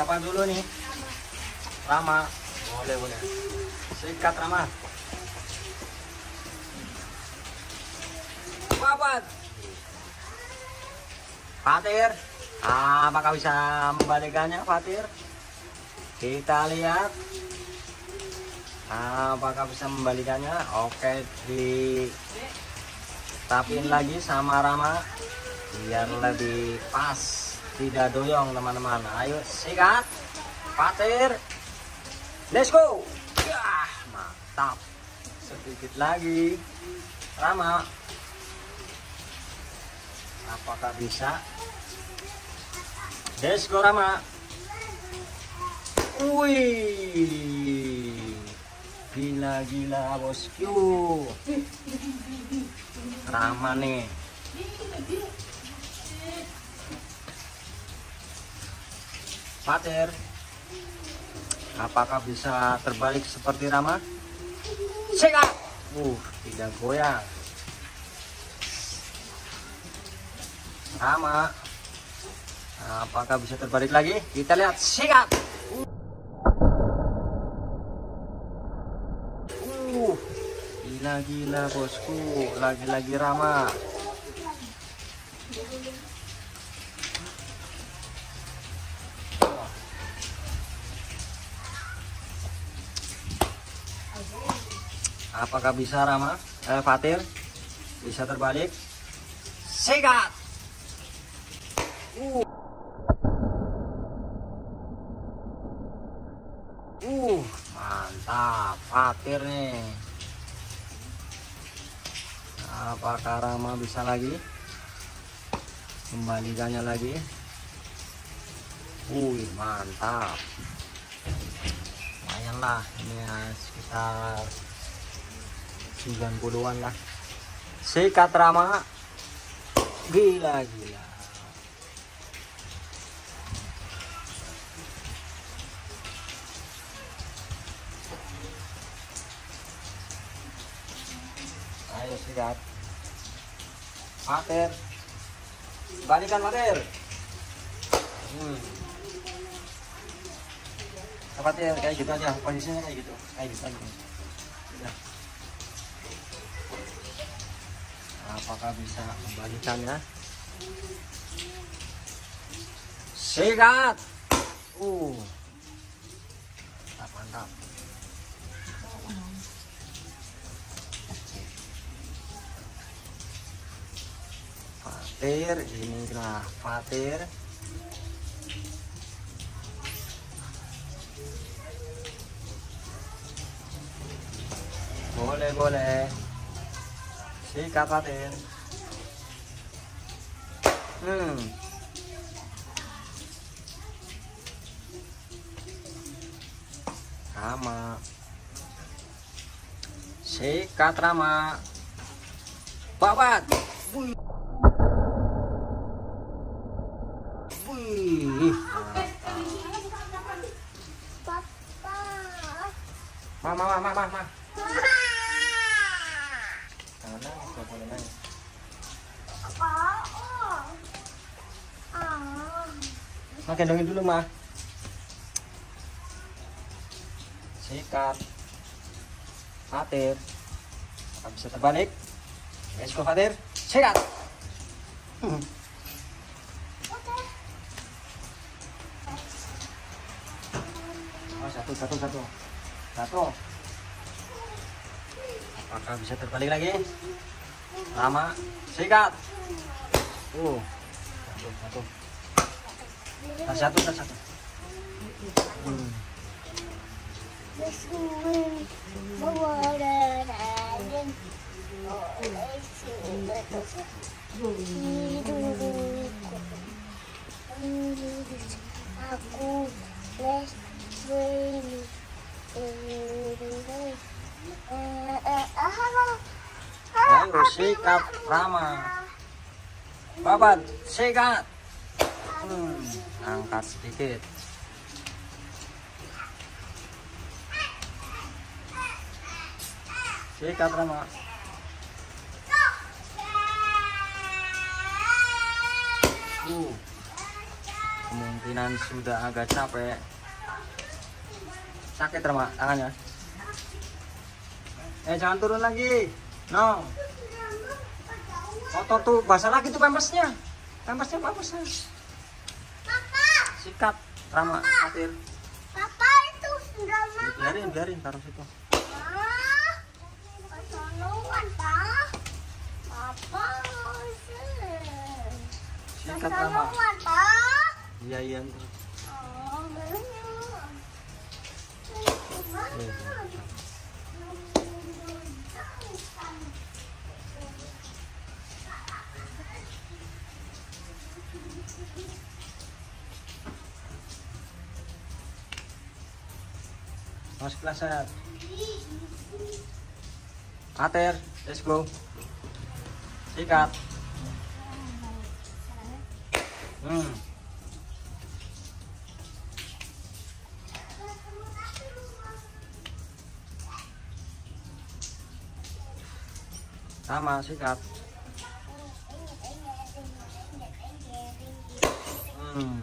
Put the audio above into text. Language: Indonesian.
apa dulu nih? Rama. Boleh, boleh. Sikat Rama. Babat. Fatir. Apakah bisa membalikannya Fatir? Kita lihat. Apakah bisa membalikannya? Oke, di tapin lagi sama Rama biar lebih pas tidak doyong teman-teman. Ayo sikat. Patir. Let's go. Ya mantap. Sedikit lagi. Rama. Apakah bisa? Let's go Rama. Wih. Gila-gila bosku. Rama nih Pater apakah bisa terbalik seperti Rama Seka uh tidak goyang. Rama apakah bisa terbalik lagi? Kita lihat Seka uh gila-gila bosku lagi-lagi Rama Apakah bisa Rama? Eh, Fatir? Bisa terbalik? Sikat! Uh. Uh, mantap. Fatir nih. Apakah Rama bisa lagi? Kembalikannya lagi. Wih, mantap. Lumayan. Ini ya, sekitar 90-an lah. Sikat Rama gila gila. Ayo sikat. Mater balikan Mater hmm. Fatir kayak gitu aja. Posisinya kayak gitu. Kayak gitu aja apakah bisa membalikannya sikat! Uh. Mantap mantap. Fatir inilah Fatir? Boleh boleh sikat Fatin hmm. Rama. Sikat Rama. Babat. Wih. Wih mama mama mama mama Jangan nangis, gak boleh nangis. Ma, gendongin dulu, Ma. Sikat. Fatir. Apakah bisa terbalik? Let's go, Fatir. Sikat. Hmm. Oh, satu, satu, satu. Satu. Apakah bisa terbalik lagi? Lama. Sikat. Uh. Satu, satu. Nah, satu, satu, satu. Aku les ini. Ayo sikat Rama. Babat, sikat. Hmm, angkat sedikit. Sikat Rama. Uh. kemungkinan sudah agak capek sakit Rama tangannya eh jangan turun lagi no kotor tuh basah lagi tuh pampersnya pampersnya Papa, sikat Rama akhir papa itu sudah makan. biarin biarin taruh situ. Sikat Rama. iya iya Oh, bener. Mas kelas Ater, let's go. Sikat. Hmm. Sama sikat. Hmm.